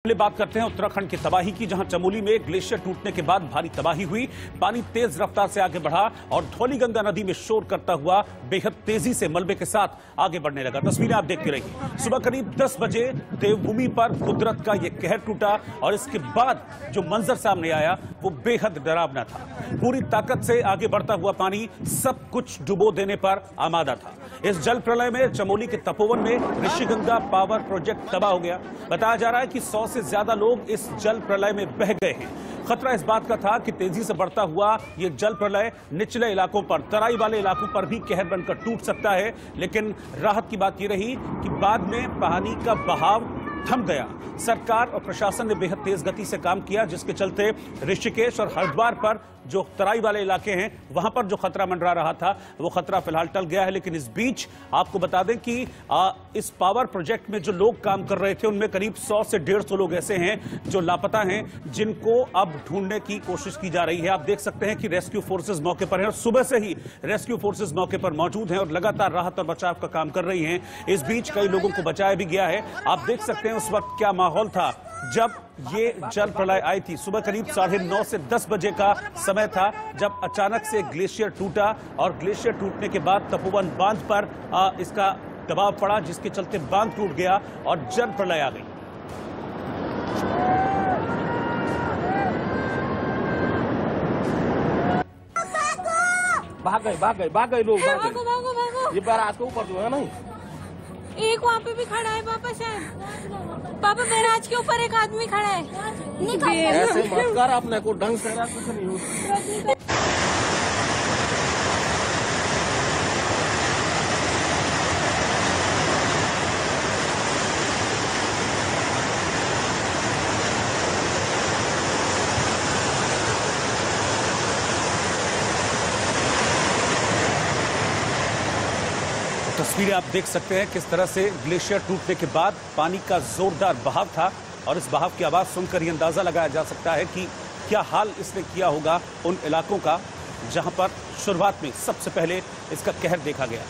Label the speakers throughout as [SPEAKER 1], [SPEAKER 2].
[SPEAKER 1] पहले बात करते हैं उत्तराखंड की तबाही की, जहाँ चमोली में ग्लेशियर टूटने के बाद भारी तबाही हुई। पानी तेज रफ्तार से आगे बढ़ा और धौलीगंगा नदी में शोर करता हुआ बेहद तेज़ी से मलबे के साथ आगे बढ़ने लगा। तस्वीरें आप देखते रहिए। सुबह करीब 10 बजे देवभूमि पर कुदरत का यह कहर टूटा और इसके बाद जो मंजर सामने आया, वो बेहद डरावना था। पूरी ताकत से आगे बढ़ता हुआ पानी सब कुछ डुबो देने पर आमादा था। इस जल प्रलय में चमोली के तपोवन में ऋषिगंगा पावर प्रोजेक्ट तबाह हो गया। बताया जा रहा है कि 100 से ज़्यादा लोग इस जल प्रलय में बह गए हैं। खतरा इस बात का था कि तेज़ी से बढ़ता हुआ ये जल प्रलय निचले इलाकों पर, तराई वाले इलाकों पर भी कहर बनकर टूट सकता है। लेकिन राहत की बात यह रही कि बाद में पानी का बहाव थम गया। सरकार और प्रशासन ने बेहद तेज गति से काम किया जिसके चलते ऋषिकेश और हरिद्वार पर जो तराई वाले इलाके हैं वहाँ पर जो खतरा मंडरा रहा था वो खतरा फ़िलहाल टल गया है। लेकिन इस बीच आपको बता दें कि आ, इस पावर प्रोजेक्ट में जो लोग काम कर रहे थे उनमें करीब 100 से 150 लोग ऐसे हैं जो लापता हैं जिनको अब ढूँढने की कोशिश की जा रही है। आप देख सकते हैं कि रेस्क्यू फोर्सेज मौके पर है और सुबह से ही रेस्क्यू फोर्सेज मौके पर मौजूद हैं और लगातार राहत और बचाव का काम कर रही हैं। इस बीच कई लोगों को बचाया भी गया है। आप देख सकते हैं उस वक्त क्या माहौल था? जब ये जल प्रलय आई थी सुबह करीब साढ़े नौ से दस बजे का समय था जब अचानक से ग्लेशियर टूटा और ग्लेशियर टूटने के बाद तपोवन बाँध पर आ, इसका दबाव पड़ा जिसके चलते बाँध टूट गया और जल प्रलय आ गई।
[SPEAKER 2] भाग गए भाग गए भाग गए लोग भाग गए।
[SPEAKER 3] भागो भागो
[SPEAKER 2] ये बारात के ऊपर जो है नहीं?
[SPEAKER 3] एक वहाँ पे भी खड़ा है पापा शायद। पापा बैराज के ऊपर एक आदमी खड़ा है।
[SPEAKER 2] ऐसे मत कर अपने को ढंग से
[SPEAKER 1] तस्वीरें आप देख सकते हैं किस तरह से ग्लेशियर टूटने के बाद पानी का जोरदार बहाव था और इस बहाव की आवाज़ सुनकर यह अंदाज़ा लगाया जा सकता है कि क्या हाल इसने किया होगा उन इलाकों का, जहाँ पर शुरुआत में सबसे पहले इसका कहर देखा गया।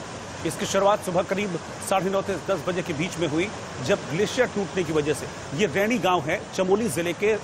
[SPEAKER 1] इसकी शुरुआत सुबह करीब साढ़े नौ से दस बजे के बीच में हुई, जब ग्लेशियर टूटने की वजह से। ये रैणी गाँव है, चमोली ज़िले के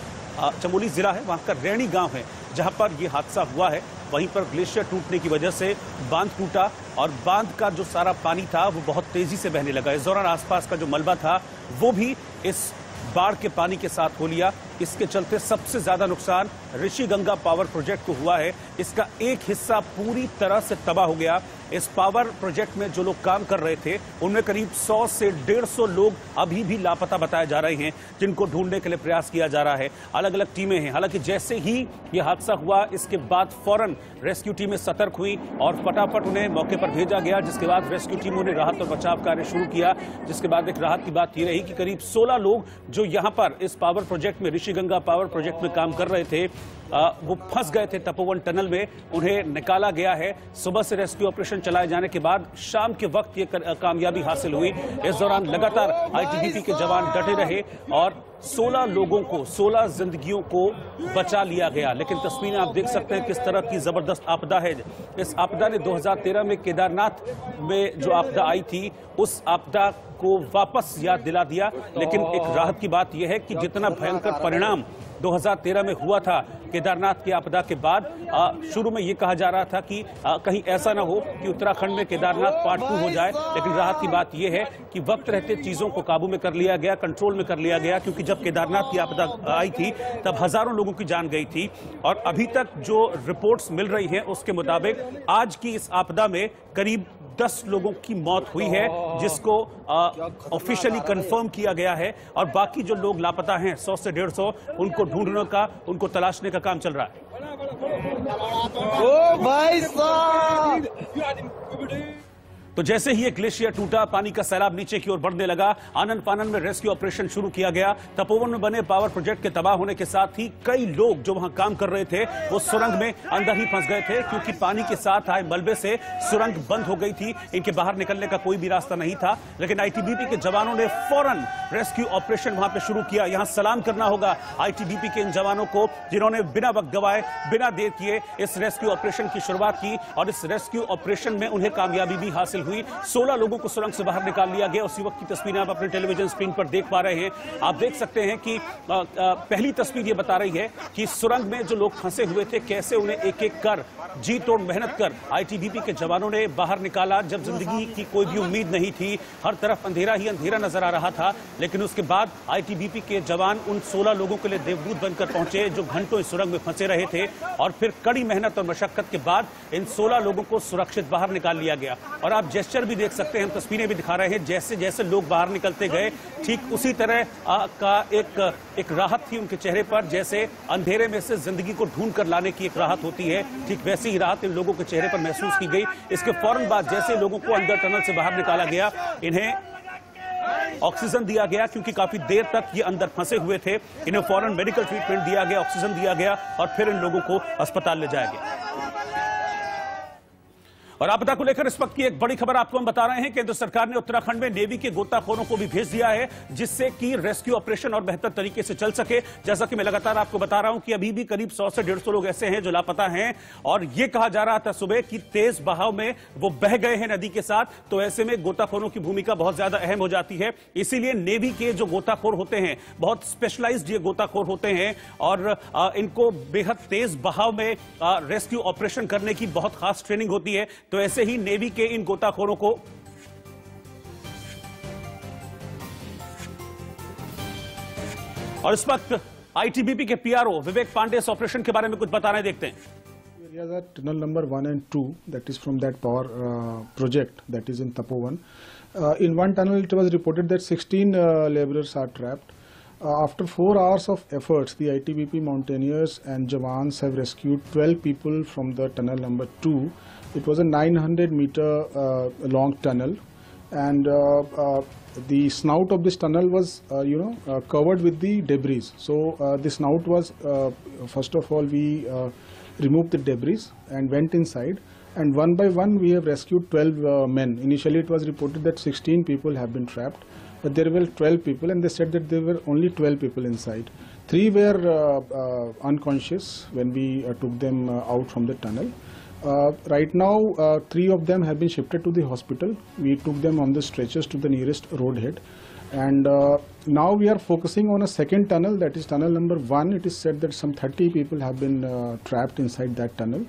[SPEAKER 1] चमोली जिला है, वहाँ का रैणी गाँव है, जहाँ पर ये हादसा हुआ है। वहीं पर ग्लेशियर टूटने की वजह से बाँध टूटा और बाँध का जो सारा पानी था, वो बहुत तेज़ी से बहने लगा। इस दौरान आसपास का जो मलबा था, वो भी इस बाढ़ के पानी के साथ हो लिया। इसके चलते सबसे ज़्यादा नुकसान ऋषि गंगा पावर प्रोजेक्ट को हुआ है। इसका एक हिस्सा पूरी तरह से तबाह हो गया। इस पावर प्रोजेक्ट में जो लोग काम कर रहे थे, उनमें करीब 100 से 150 लोग अभी भी लापता बताए जा रहे हैं, जिनको ढूँढने के लिए प्रयास किया जा रहा है। अलग अलग टीमें हैं। हालाँकि जैसे ही यह हादसा हुआ, इसके बाद फ़ौरन रेस्क्यू टीमें सतर्क हुई और फटाफट उन्हें मौके पर भेजा गया, जिसके बाद रेस्क्यू टीमों ने राहत और बचाव कार्य शुरू किया, जिसके बाद एक राहत की बात यह रही कि करीब 16 लोग जो यहाँ पर इस पावर प्रोजेक्ट में, ऋषिगंगा पावर प्रोजेक्ट में काम कर रहे थे वो फंस गए थे तपोवन टनल में, उन्हें निकाला गया है। सुबह से रेस्क्यू ऑपरेशन चलाए जाने के बाद शाम के वक्त ये कामयाबी हासिल हुई। इस दौरान लगातार आईटीबीपी के जवान डटे रहे और 16 लोगों को 16 जिंदगियों को बचा लिया गया। लेकिन तस्वीरें आप देख सकते हैं किस तरह की ज़बरदस्त आपदा है। इस आपदा ने 2013 में केदारनाथ में जो आपदा आई थी, उस आपदा को वापस याद दिला दिया। लेकिन एक राहत की बात यह है कि जितना भयंकर परिणाम 2013 में हुआ था केदारनाथ की आपदा के बाद। शुरू में ये कहा जा रहा था कि आ, कहीं ऐसा ना हो कि उत्तराखंड में केदारनाथ पार्ट टू हो जाए लेकिन राहत की बात यह है कि वक्त रहते चीज़ों को काबू में कर लिया गया कंट्रोल में कर लिया गया क्योंकि जब केदारनाथ की आपदा आई थी तब हज़ारों लोगों की जान गई थी। और अभी तक जो रिपोर्ट्स मिल रही हैं उसके मुताबिक आज की इस आपदा में करीब दस लोगों की मौत हुई है, जिसको ऑफिशियली कंफर्म किया गया है, और बाकी जो लोग लापता हैं, सौ से डेढ़ सौ, उनको ढूँढने का, उनको तलाशने का काम चल रहा है।
[SPEAKER 2] ओ भाई साहब!
[SPEAKER 1] तो जैसे ही ये ग्लेशियर टूटा, पानी का सैलाब नीचे की ओर बढ़ने लगा। आनंद पानन में रेस्क्यू ऑपरेशन शुरू किया गया। तपोवन में बने पावर प्रोजेक्ट के तबाह होने के साथ ही कई लोग जो वहाँ काम कर रहे थे, वो सुरंग में अंदर ही फंस गए थे, क्योंकि पानी के साथ आए मलबे से सुरंग बंद हो गई थी। इनके बाहर निकलने का कोई भी रास्ता नहीं था, लेकिन आईटीबीपी के जवानों ने फ़ौरन रेस्क्यू ऑपरेशन वहाँ पर शुरू किया। यहाँ सलाम करना होगा आईटीबीपी के इन जवानों को, जिन्होंने बिना वक्त गवाए, बिना देर किए इस रेस्क्यू ऑपरेशन की शुरुआत की और इस रेस्क्यू ऑपरेशन में उन्हें कामयाबी भी हासिल हुई। 16 लोगों को सुरंग से बाहर निकाल लिया गया। उस युवक की तस्वीरें आप अपने टेलीविज़न स्क्रीन पर देख पा रहे हैं। आप देख सकते हैं कि पहली तस्वीर ये बता रही है कि सुरंग में जो लोग फंसे हुए थे, कैसे उन्हें एक एक कर जी तोड़ मेहनत कर आईटीबीपी के जवानों ने बाहर निकाला। जब ज़िंदगी की कोई भी उम्मीद नहीं थी, हर तरफ़ अंधेरा ही अंधेरा नज़र आ रहा था। लेकिन उसके बाद आईटीबीपी के जवान उन 16 लोगों के लिए देवदूत बनकर पहुँचे, जो घंटों इस सुरंग में फंसे रहे थे। और फिर कड़ी मेहनत और मशक्कत के बाद इन 16 लोगों को सुरक्षित बाहर निकाल लिया गया। और आप जेस्चर भी देख सकते हैं हम तस्वीरें भी दिखा रहे हैं जैसे जैसे लोग बाहर निकलते गए ठीक उसी तरह आ, का एक एक राहत थी उनके चेहरे पर जैसे अंधेरे में से ज़िंदगी को ढूंढ कर लाने की एक राहत होती है ठीक वैसी ही राहत इन लोगों के चेहरे पर महसूस की गई। इसके फ़ौरन बाद जैसे लोगों को अंदर टनल से बाहर निकाला गया इन्हें ऑक्सीजन दिया गया क्योंकि काफ़ी देर तक ये अंदर फंसे हुए थे। इन्हें फ़ौरन मेडिकल ट्रीटमेंट दिया गया ऑक्सीजन दिया गया और फिर इन लोगों को अस्पताल ले जाया गया। और आपदा को लेकर इस वक्त की एक बड़ी खबर आपको हम बता रहे हैं। केंद्र सरकार ने उत्तराखंड में नेवी के गोताखोरों को भी भेज दिया है, जिससे कि रेस्क्यू ऑपरेशन और बेहतर तरीके से चल सके। जैसा कि मैं लगातार आपको बता रहा हूँ कि अभी भी करीब 100 से 150 लोग ऐसे हैं जो लापता हैं, और यह कहा जा रहा था सुबह कि तेज बहाव में वो बह गए हैं नदी के साथ। तो ऐसे में गोताखोरों की भूमिका बहुत ज़्यादा अहम हो जाती है। इसीलिए नेवी के जो गोताखोर होते हैं, बहुत स्पेशलाइज्ड ये गोताखोर होते हैं, और इनको बेहद तेज बहाव में रेस्क्यू ऑपरेशन करने की बहुत खास ट्रेनिंग होती है। तो ऐसे ही नेवी के इन गोताखोरों को और इस वक्त आईटीबीपी के पीआरओ विवेक पांडे इस ऑपरेशन के बारे में कुछ बता रहे हैं देखते हैं
[SPEAKER 4] areas are tunnel number 1 and 2 that is from that power uh, project that is in Tapovan. Uh, in one tunnel it was reported that 16 uh, laborers are trapped. Uh, after 4 hours of efforts the ITBP mountaineers and Jawans have rescued 12 people from the tunnel number 2. It was a 900 meter uh, long tunnel. And uh, uh, the snout of this tunnel was uh, you know uh, covered with the debris. So the snout was first of all we removed the debris and went inside. And one by one we have rescued 12 uh, men. Initially it was reported that 16 people have been trapped but there were 12 people and they said that there were only 12 people inside three were uh, uh, unconscious when we uh, took them out from the tunnel uh, right now, uh, three of them have been shifted to the hospital. We took them on the stretchers to the nearest roadhead. And uh, now we are focusing on a second tunnel, that is tunnel number one. It is said that some 30 people have been trapped inside that tunnel.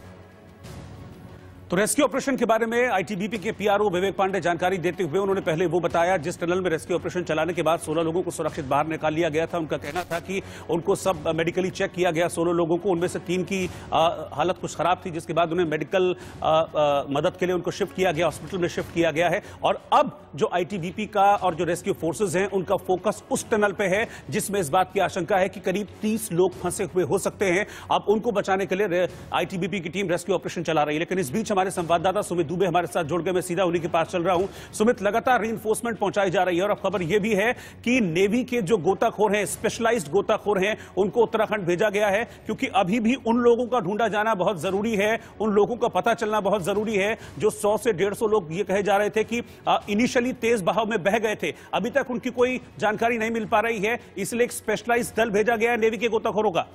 [SPEAKER 1] तो rescue operation के बारे में ITBP के PRO विवेक पांडे जानकारी देते हुए उन्होंने पहले वो बताया जिस टनल में रेस्क्यू ऑपरेशन चलाने के बाद 16 लोगों को सुरक्षित बाहर निकाल लिया गया था। उनका कहना था कि उनको सब मेडिकली चेक किया गया। 16 लोगों को उनमें से तीन की आ, हालत कुछ खराब थी जिसके बाद उन्हें मेडिकल आ, आ, मदद के लिए उनको शिफ्ट किया गया हॉस्पिटल में शिफ्ट किया गया है। और अब जो आईटीबीपी का और जो रेस्क्यू फोर्सेज हैं उनका फोकस उस टनल पर है जिसमें इस बात की आशंका है कि करीब तीस लोग फंसे हुए हो सकते हैं। अब उनको बचाने के लिए आईटीबीपी की टीम रेस्क्यू ऑपरेशन चला रही है। लेकिन इस बीच हमारे संवाददाता सुमित दुबे हमारे साथ जुड़ गए। मैं सीधा उन्हीं के पास चल रहा हूँ। सुमित, लगातार रीइंफोर्समेंट पहुंचाई जा रही है और अब खबर यह भी है कि नेवी के जो गोताखोर हैं स्पेशलाइज्ड गोताखोर हैं, उनको उत्तराखंड भेजा गया है, क्योंकि अभी भी उन लोगों का ढूंढा जाना बहुत ज़रूरी है, उन लोगों का पता चलना बहुत ज़रूरी है, जो सौ से डेढ़ लोग ये कहे जा रहे थे कि इनिशियली तेज बहाव में बह गए थे। अभी तक उनकी कोई जानकारी नहीं मिल पा रही है, इसलिए एक स्पेशलाइज्ड दल भेजा गया है नेवी के गोताखोरों का।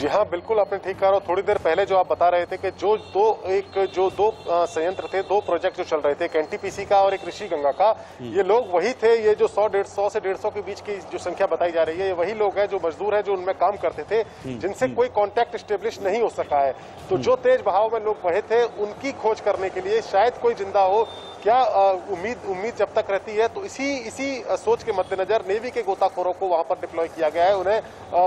[SPEAKER 2] जी हाँ बिल्कुल आपने ठीक कहा और थोड़ी देर पहले जो आप बता रहे थे कि जो दो एक जो दो संयंत्र थे दो प्रोजेक्ट जो चल रहे थे एक एनटीपीसी का और एक ऋषि गंगा का ये लोग वही थे ये जो सौ डेढ़ सौ से डेढ़ सौ के बीच की जो संख्या बताई जा रही है ये वही लोग हैं जो मजदूर हैं जो उनमें काम करते थे जिनसे कोई कांटेक्ट स्टेब्लिश नहीं हो सका है। तो जो तेज बहाव में लोग बहे थे उनकी खोज करने के लिए शायद कोई ज़िंदा हो क्या उम्मीद उम्मीद जब तक रहती है तो इसी इसी सोच के मद्देनजर नेवी के गोताखोरों को वहाँ पर डिप्लॉय किया गया है। उन्हें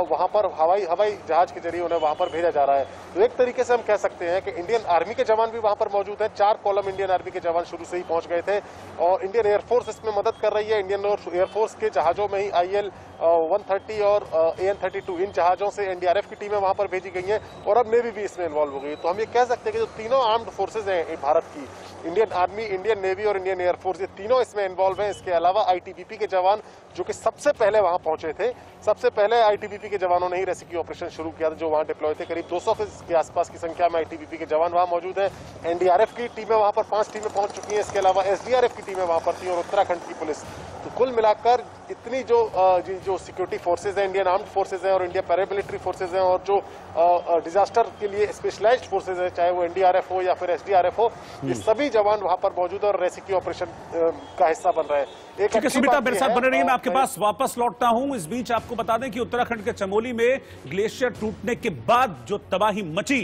[SPEAKER 2] वहाँ पर हवाई हवाई जहाज़ के ज़रिए उन्हें वहाँ पर भेजा जा रहा है। तो एक तरीके से हम कह सकते हैं कि इंडियन आर्मी के जवान भी वहाँ पर मौजूद हैं। चार कॉलम इंडियन आर्मी के जवान शुरू से ही पहुँच गए थे और इंडियन एयरफोर्स इसमें मदद कर रही है। इंडियन एयरफोर्स के जहाजों में ही आई एल और ए एन इन जहाजों से एनडीआरएफ की टीमें वहाँ पर भेजी गई हैं और अब नेवी भी इसमें इन्वॉल्व हो गई तो हम ये कह सकते हैं कि जो तीनों आर्म्ड फोर्सेज हैं भारत की इंडियन आर्मी इंडियन नेवी और इंडियन एयरफोर्स ये तीनों इसमें इन्वॉल्व हैं। इसके अलावा आईटीबीपी के जवान जो कि सबसे पहले वहाँ पहुँचे थे, सबसे पहले आईटीबीपी के जवानों ने ही रेस्क्यू ऑपरेशन शुरू किया था, जो वहाँ डिप्लॉय थे। करीब 200 सौ के आसपास की संख्या में आईटीबीपी के जवान वहाँ मौजूद हैं। एनडीआरएफ की टीमें वहाँ पर पाँच टीमें पहुँच चुकी हैं। इसके अलावा एसडीआरएफ की टीमें वहाँ पर थी और उत्तराखंड की पुलिस। तो कुल मिलाकर इतनी जो जी- सिक्योरिटी फोर्सेज हैं इंडियन आर्म्ड फोर्सेज हैं और इंडिया पैरामिलिट्री फोर्सेज हैं और जो डिजास्टर के लिए स्पेशलाइज्ड फोर्सेज हैं चाहे वो एनडीआरएफ हो या फिर एसडीआरएफ हो ये सभी जवान वहाँ पर मौजूद है और रेस्क्यू ऑपरेशन का हिस्सा बन रहे हैं।
[SPEAKER 1] ठीक है सुमिता मेरे साथ बने रहिए मैं आपके पास वापस लौटता हूँ। इस बीच आपको बता दें कि उत्तराखंड के चमोली में ग्लेशियर टूटने के बाद जो तबाही मची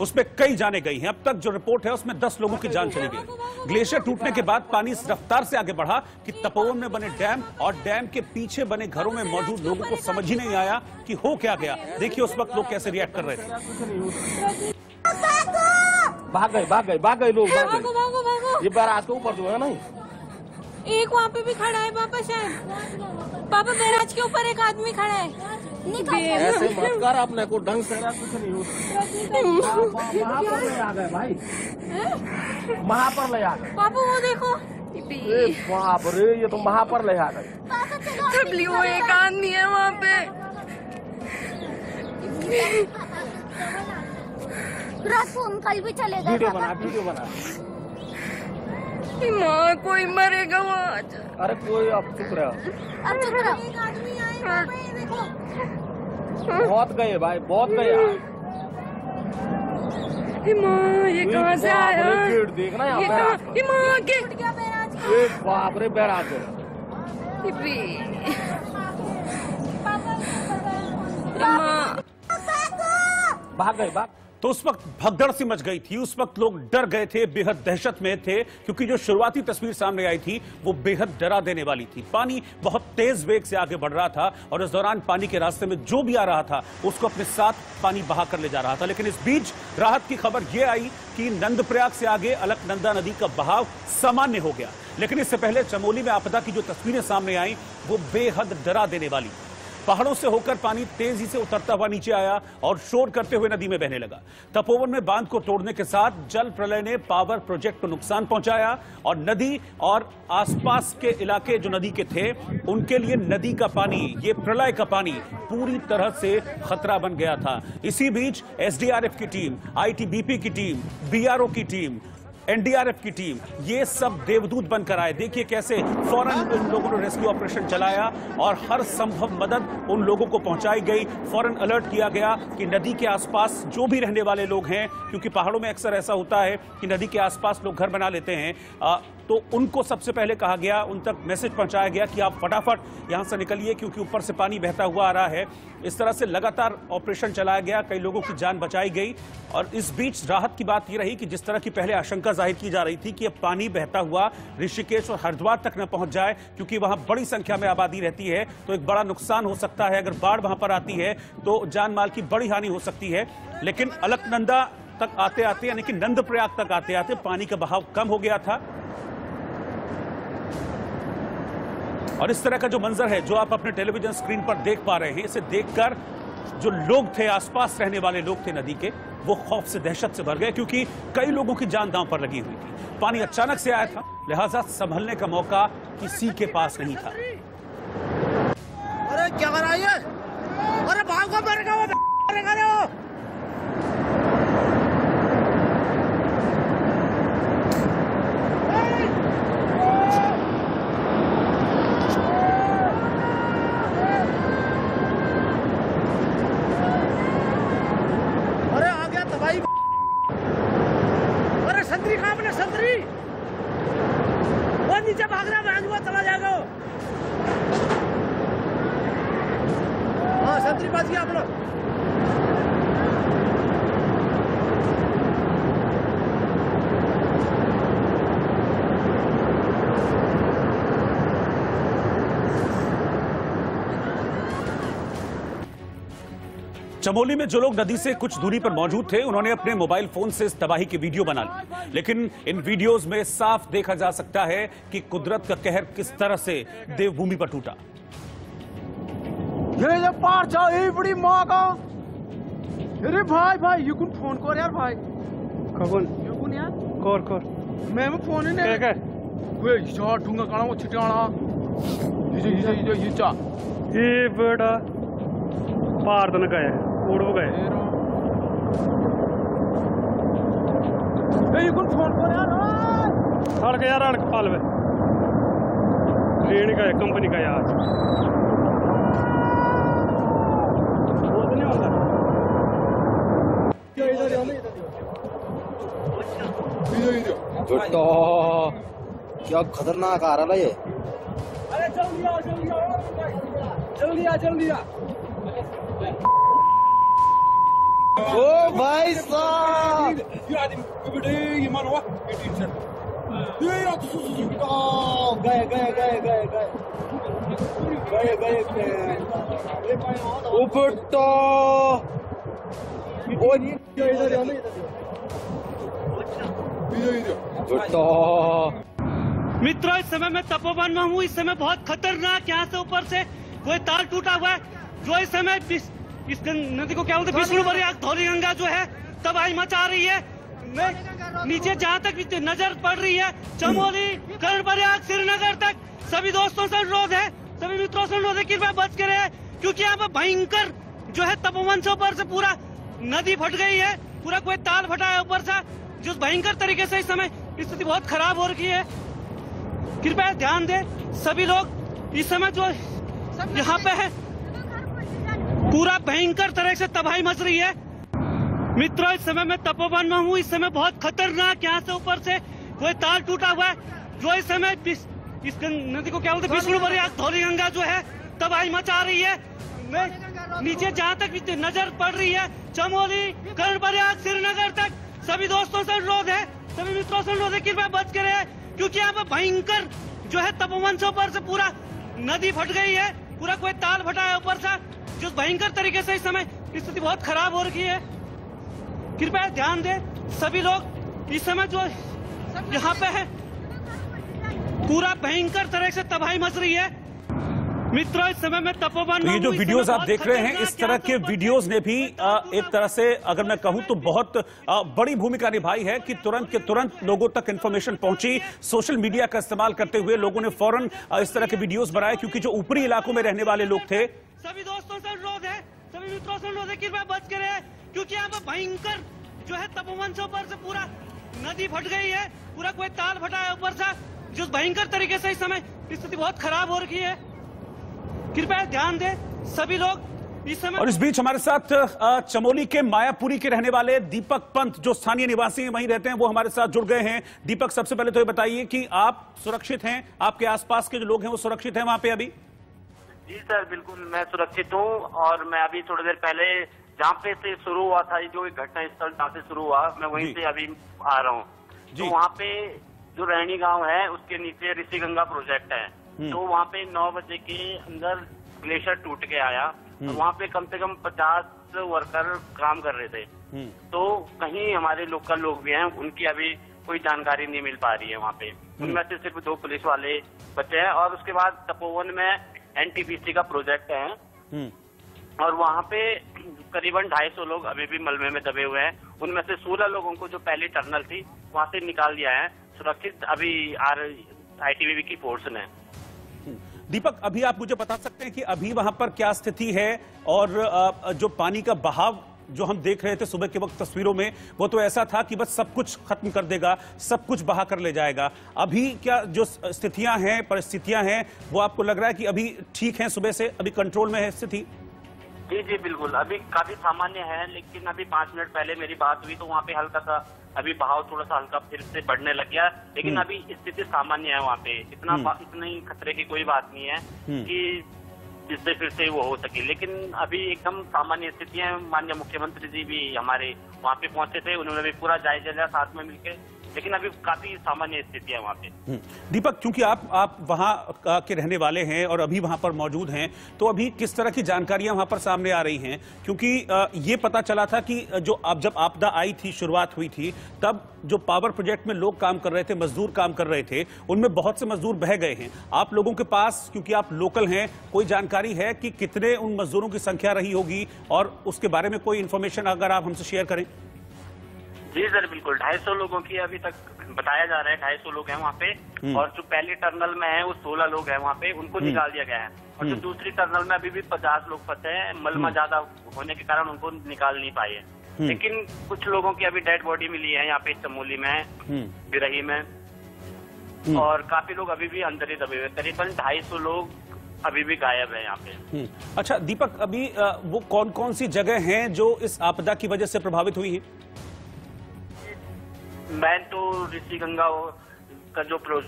[SPEAKER 1] उसमें कई जाने गई हैं। अब तक जो रिपोर्ट है उसमें 10 लोगों की जान चली गई। ग्लेशियर टूटने के बाद पानी इस रफ्तार से आगे बढ़ा कि तपोवन में बने डैम और डैम के पीछे बने घरों में मौजूद लोगों को समझ ही नहीं आया कि हो क्या गया। देखिए उस वक्त लोग कैसे रिएक्ट कर रहे थे।
[SPEAKER 5] भाग गए भाग गए भाग गए लोग भाग गए।
[SPEAKER 3] भागो भागो
[SPEAKER 5] ये बैराज के ऊपर जो है ना
[SPEAKER 3] एक वहाँ पे भी खड़ा है पापा शायद। पापा बैराज के ऊपर एक आदमी खड़ा है।
[SPEAKER 5] ऐसे मत कर अपने को ढंग से। कुछ नहीं होता पर ले आ गए भाई वहाँ पर ले आ गए
[SPEAKER 3] पापा वो देखो।
[SPEAKER 5] ए बाप रे ये तो वहाँ पर ले आ गए।
[SPEAKER 3] डब्ल्यू एक आदमी है वहाँ पे।
[SPEAKER 6] कल भी चलेगा
[SPEAKER 5] वीडियो बना वीडियो बना।
[SPEAKER 3] माँ कोई मरेगा वहाँ
[SPEAKER 5] अरे कोई अब चुप रहो।
[SPEAKER 6] अब चुप रहो।
[SPEAKER 5] बहुत गए भाई बहुत गए यार।
[SPEAKER 3] माँ ये कहाँ से आया?
[SPEAKER 5] देखना
[SPEAKER 3] ये कहाँ? के
[SPEAKER 5] बाप रे बैराज
[SPEAKER 3] माँ
[SPEAKER 5] भाग गए भाग।
[SPEAKER 1] तो उस वक्त भगदड़ सी मच गई थी। उस वक्त लोग डर गए थे, बेहद दहशत में थे, क्योंकि जो शुरुआती तस्वीर सामने आई थी, वो बेहद डरा देने वाली थी। पानी बहुत तेज वेग से आगे बढ़ रहा था और इस दौरान पानी के रास्ते में जो भी आ रहा था, उसको अपने साथ पानी बहा कर ले जा रहा था। लेकिन इस बीच राहत की खबर यह आई कि नंदप्रयाग से आगे अलकनंदा नदी का बहाव सामान्य हो गया। लेकिन इससे पहले चमोली में आपदा की जो तस्वीरें सामने आई, वो बेहद डरा देने वाली पहाड़ों से होकर पानी तेज़ी से उतरता हुआ नीचे आया और शोर करते हुए नदी में बहने लगा। तपोवन में बाँध को तोड़ने के साथ जल प्रलय ने पावर प्रोजेक्ट को नुकसान पहुँचाया और नदी और आसपास के इलाके जो नदी के थे, उनके लिए नदी का पानी, ये प्रलय का पानी पूरी तरह से खतरा बन गया था। इसी बीच एसडीआरएफ की टीम, आईटीबीपी की टीम, बीआरओ की टीम एनडीआरएफ की टीम, ये सब देवदूत बनकर आए। देखिए कैसे फ़ौरन उन लोगों ने रेस्क्यू ऑपरेशन चलाया और हर संभव मदद उन लोगों को पहुंचाई गई। फ़ौरन अलर्ट किया गया कि नदी के आसपास जो भी रहने वाले लोग हैं, क्योंकि पहाड़ों में अक्सर ऐसा होता है कि नदी के आसपास लोग घर बना लेते हैं तो उनको सबसे पहले कहा गया, उन तक मैसेज पहुँचाया गया कि आप फटाफट यहाँ से निकलिए क्योंकि ऊपर से पानी बहता हुआ आ रहा है। इस तरह से लगातार ऑपरेशन चलाया गया, कई लोगों की जान बचाई गई और इस बीच राहत की बात यह रही कि जिस तरह की पहले आशंका ज़ाहिर की जा रही थी कि अब पानी बहता हुआ ऋषिकेश और हरिद्वार तक न पहुँच जाए क्योंकि वहाँ बड़ी संख्या में आबादी रहती है तो एक बड़ा नुकसान हो सकता है। अगर बाढ़ वहाँ पर आती है तो जान माल की बड़ी हानि हो सकती है। लेकिन अलकनंदा तक आते आते यानी कि नंद प्रयाग तक आते आते पानी का बहाव कम हो गया था। और इस तरह का जो मंजर है, जो आप अपने टेलीविज़न स्क्रीन पर देख पा रहे हैं, इसे देखकर जो लोग थे, आसपास रहने वाले लोग थे नदी के, वो खौफ से, दहशत से भर गए, क्योंकि कई लोगों की जान दांव पर लगी हुई थी। पानी अचानक से आया था, लिहाजा संभलने का मौका किसी के पास नहीं था।
[SPEAKER 5] अरे क्या अरे भागो मेरे को मेरे को अरे आ गया तबाही अरे संतरी कहाँ अपने संतरी वो नीचे भाग रहा है हुआ चला जाएगा वो। हाँ संतरी बात किया आप लोग
[SPEAKER 1] चमोली में जो लोग नदी से कुछ दूरी पर मौजूद थे उन्होंने अपने मोबाइल फ़ोन से इस तबाही की वीडियो बना ली लेकिन इन वीडियोस में साफ़ देखा जा सकता है कि कुदरत का कहर किस तरह से देवभूमि पर टूटा
[SPEAKER 7] ये ये पार जाओ ये बड़ी माँ का अरे भाई भाई ये कौन फ़ोन कर यार भाई
[SPEAKER 8] कौन
[SPEAKER 7] ये कौन यार
[SPEAKER 8] कर कर
[SPEAKER 7] मैं मैं फ़ोन ही नहीं
[SPEAKER 8] क्या
[SPEAKER 7] वे यार ढूँगा काला वो छिटाना ये जो ये ये ये चा
[SPEAKER 8] ये बेटा पार तो न गए उड़ गए।
[SPEAKER 7] सड़क यार?
[SPEAKER 8] अड़क पाल वे। लेने का है कंपनी का
[SPEAKER 5] यार। क्या खतरनाक आ रहा है ये? अरे जल्दी आ जल्दी आ जल्दी आ जल्दी आ। ओ भाई साहब। ऊपर तो।
[SPEAKER 8] मित्रों इस समय मैं तपोवन में हूँ। इस समय बहुत खतरनाक यहाँ से ऊपर से कोई तार टूटा हुआ है। जो इस समय इस नदी को क्या बोलते हैं? विष्णु प्रयाग धौली गंगा जो है तबाही मचा रही है। नीचे जहाँ तक नज़र पड़ रही है चमोली कर्ण प्रयाग श्रीनगर तक सभी दोस्तों से अनुरोध है सभी मित्रों से अनुरोध है कृपया बच के रहे क्योंकि यहाँ पर भयंकर जो है तपोवन से ऊपर से पूरा नदी फट गई है पूरा कोई ताल फटा है ऊपर से जिस भयंकर तरीके से इस समय स्थिति बहुत खराब हो रही है। कृपया ध्यान दें सभी लोग इस समय जो यहाँ पे है पूरा भयंकर तरह से तबाही मच रही है। मित्रों इस समय मैं तपोवन में हूँ। इस समय बहुत खतरनाक यहाँ से ऊपर से कोई तार टूटा हुआ है जो इस समय इस नदी को क्या बोलते हैं? विष्णु धौली गंगा। जो है तबाही मचा रही है। मैं नीचे जहाँ तक नज़र पड़ रही है चमोली कर्ण प्रयाग श्रीनगर तक सभी दोस्तों से अनुरोध है सभी मित्रों से अनुरोध है कृपया बच के रहे क्योंकि यहाँ पर भयंकर जो है तपोवन से ऊपर से पूरा नदी फट गई है पूरा कोई ताल फटा है ऊपर से। जो भयंकर तरीके से इस समय स्थिति बहुत खराब हो रही है। कृपया ध्यान दें, सभी लोग इस समय जो यहाँ पे है, पूरा भयंकर तरह से तबाही मच रही है। मित्रों इस समय मैं तपोवन
[SPEAKER 1] तो ये जो वीडियोस आप देख रहे हैं इस तरह के वीडियोस ने भी एक तरह से अगर मैं कहूँ तो बहुत बड़ी भूमिका निभाई है कि तुरंत के तुरंत लोगों तक इंफॉर्मेशन पहुँची। सोशल मीडिया का इस्तेमाल करते हुए लोगों ने फ़ौरन इस तरह के वीडियोस बनाए क्योंकि जो ऊपरी इलाकों में रहने वाले लोग थे
[SPEAKER 8] सभी दोस्तों से अनुरोध है सभी मित्रों से अनुरोध है कृपया बच के रहे क्योंकि यहाँ पर भयंकर जो है तपोवन से ऊपर से पूरा नदी फट गई है पूरा कोई ताल फटा है ऊपर से जिस भयंकर तरीके से इस समय स्थिति बहुत खराब हो रखी है। कृपया ध्यान दें सभी लोग इस समय
[SPEAKER 1] और इस बीच हमारे साथ चमोली के मायापुरी के रहने वाले दीपक पंत जो स्थानीय निवासी हैं वहीं रहते हैं वो हमारे साथ जुड़ गए हैं। दीपक सबसे पहले तो ये बताइए कि आप सुरक्षित हैं? आपके आसपास के जो लोग हैं वो सुरक्षित हैं वहाँ पे अभी?
[SPEAKER 9] जी सर बिल्कुल मैं सुरक्षित हूँ और मैं अभी थोड़ी देर पहले जहाँ पे से शुरू हुआ था जो घटना स्थल जहाँ से शुरू हुआ मैं वहीं। से अभी आ रहा हूँ।
[SPEAKER 1] जी।
[SPEAKER 9] तो वहाँ पे जो रहनी गाँव है उसके नीचे ऋषि गंगा प्रोजेक्ट है। तो वहाँ पे नौ बजे के अंदर ग्लेशियर टूट के आया। तो वहाँ पे कम से कम पचास वर्कर काम कर रहे थे। तो कहीं हमारे लोकल लोग भी हैं उनकी अभी कोई जानकारी नहीं मिल पा रही है वहाँ पे। उनमें से सिर्फ़ दो पुलिस वाले बचे हैं और उसके बाद तपोवन में एनटीपीसी का प्रोजेक्ट है। और वहाँ पे करीबन 250 लोग अभी भी मलबे में दबे हुए हैं। उनमें से 16 लोगों को जो पहली टर्नल थी वहाँ से निकाल दिया है। सुरक्षित अभी आर आईटीबीपी की फोर्स ने।
[SPEAKER 1] दीपक, अभी आप मुझे बता सकते हैं कि अभी वहाँ पर क्या स्थिति है? और जो पानी का बहाव जो हम देख रहे थे सुबह के वक्त तस्वीरों में, वो तो ऐसा था कि बस सब कुछ खत्म कर देगा, सब कुछ बहा कर ले जाएगा। अभी क्या जो स्थितियाँ हैं, परिस्थितियाँ हैं, वो आपको लग रहा है कि अभी ठीक है सुबह से? अभी कंट्रोल में है स्थिति?
[SPEAKER 9] जी जी बिल्कुल। अभी काफ़ी सामान्य है लेकिन अभी पाँच मिनट पहले मेरी बात हुई तो वहाँ पे हल्का सा अभी बहाव थोड़ा सा हल्का फिर से बढ़ने लग गया लेकिन अभी स्थिति सामान्य है वहाँ पे। इतना बा- इतनी खतरे की कोई बात नहीं है कि जिससे फिर से वो हो सके। लेकिन अभी एकदम सामान्य स्थिति है। माननीय मुख्यमंत्री जी भी हमारे वहाँ पे पहुँचे थे उन्होंने भी पूरा जायजा लिया साथ में मिलके लेकिन अभी काफ़ी सामान्य स्थिति है वहाँ पे।
[SPEAKER 1] हम्म। दीपक क्योंकि आप आप वहाँ का- रहने वाले हैं और अभी वहाँ पर मौजूद हैं तो अभी किस तरह की जानकारियाँ वहाँ पर सामने आ रही हैं? क्योंकि ये पता चला था कि जो अब जब आपदा आई थी, शुरुआत हुई थी, तब जो पावर प्रोजेक्ट में लोग काम कर रहे थे, मजदूर काम कर रहे थे, उनमें बहुत से मजदूर बह गए हैं। आप लोगों के पास, क्योंकि आप लोकल हैं, कोई जानकारी है कि कितने उन मजदूरों की संख्या रही होगी? और उसके बारे में कोई इन्फॉर्मेशन अगर आप हमसे शेयर करें।
[SPEAKER 9] जी सर बिल्कुल। ढाई सौ लोगों की अभी तक बताया जा रहा है ढाई सौ लोग हैं वहाँ पे। और जो पहले टर्नल में है वो सोलह लोग हैं वहाँ पे उनको निकाल दिया गया है। और जो दूसरी टर्नल में अभी भी पचास लोग फंसे हैं मलमा ज़्यादा होने के कारण उनको निकाल नहीं पाए हैं। लेकिन कुछ लोगों की अभी डेड बॉडी मिली है यहाँ पे चमोली में बिरही में। और काफ़ी लोग अभी भी अंदर ही दबे हुए करीबन ढाई सौ लोग अभी भी गायब है यहाँ पे।
[SPEAKER 1] हम्म। अच्छा दीपक अभी वो कौन कौन सी जगह हैं जो इस आपदा की वजह से प्रभावित हुई हैं?
[SPEAKER 9] मैं तो ऋषि गंगा का जो प्रो,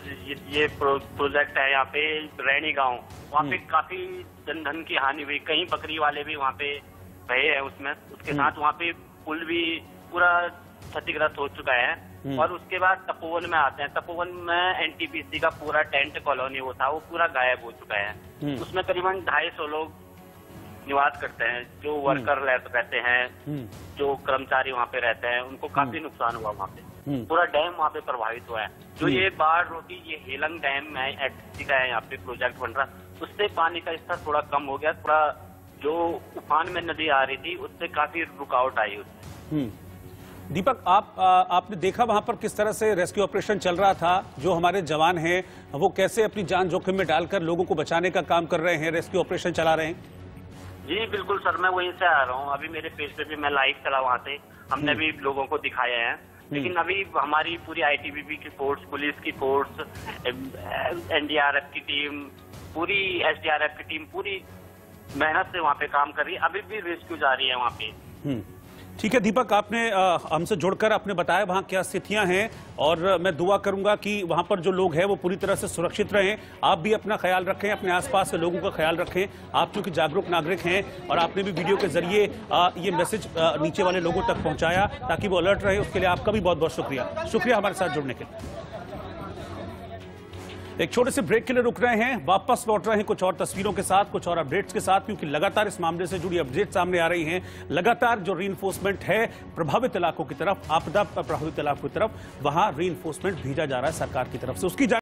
[SPEAKER 9] ये, प्रो, प्रोजेक्ट है यहाँ पे रैनी गाँव वहाँ पे काफ़ी जन धन की हानि हुई। कई बकरी वाले भी वहाँ पे रहे हैं उसमें। उसके साथ वहाँ पे पुल भी पूरा क्षतिग्रस्त हो चुका है। और उसके बाद तपोवन में आते हैं। तपोवन में एनटीपीसी का पूरा टेंट कॉलोनी वो था वो पूरा गायब हो चुका है। उसमें करीबन ढाई सौ लोग निवास करते हैं जो वर्कर रहते हैं जो कर्मचारी वहाँ पे रहते हैं उनको काफ़ी नुकसान हुआ वहाँ पे। पूरा डैम वहाँ पे प्रभावित हुआ है। जो ये बाढ़ रोटी ये हेलंग डैम है एचसी का है यहाँ पे प्रोजेक्ट बन रहा। उससे पानी का स्तर थोड़ा कम हो गया थोड़ा जो उफान में नदी आ रही थी उससे काफ़ी रुकावट आई उससे
[SPEAKER 1] हम्म। दीपक आप आ, आपने देखा वहाँ पर किस तरह से रेस्क्यू ऑपरेशन चल रहा था जो हमारे जवान हैं वो कैसे अपनी जान जोखिम में डालकर लोगों को बचाने का काम कर रहे हैं रेस्क्यू ऑपरेशन चला रहे हैं?
[SPEAKER 9] जी बिल्कुल सर मैं वहीं से आ रहा हूँ। अभी मेरे पेज पे भी मैं लाइव चला वहाँ से। हमने भी लोगों को दिखाया है। लेकिन अभी हमारी पूरी आईटीबीपी की फोर्स पुलिस की फोर्स एनडीआरएफ की टीम पूरी एसडीआरएफ की टीम पूरी मेहनत से वहाँ पे काम कर रही है। अभी भी रेस्क्यू जा रही है वहाँ पे।
[SPEAKER 1] हम्म। ठीक है, दीपक, आपने हमसे जुड़कर आपने बताया वहाँ क्या स्थितियाँ हैं और मैं दुआ करूँगा कि वहाँ पर जो लोग हैं वो पूरी तरह से सुरक्षित रहें। आप भी अपना ख्याल रखें, अपने आसपास के लोगों का ख्याल रखें। आप चूँकि जागरूक नागरिक हैं और आपने भी वीडियो के ज़रिए ये मैसेज नीचे वाले लोगों तक पहुँचाया ताकि वो अलर्ट रहे। उसके लिए आपका भी बहुत बहुत शुक्रिया। शुक्रिया हमारे साथ जुड़ने के लिए। एक छोटे से ब्रेक के लिए रुक रहे हैं। वापस लौट रहे हैं कुछ और तस्वीरों के साथ, कुछ और अपडेट्स के साथ, क्योंकि लगातार इस मामले से जुड़ी अपडेट सामने आ रही हैं। लगातार जो री है, प्रभावित इलाकों की तरफ़, आपदा प्रभावित इलाकों की तरफ़, वहाँ री भेजा जा रहा है सरकार की तरफ़ से। उसकी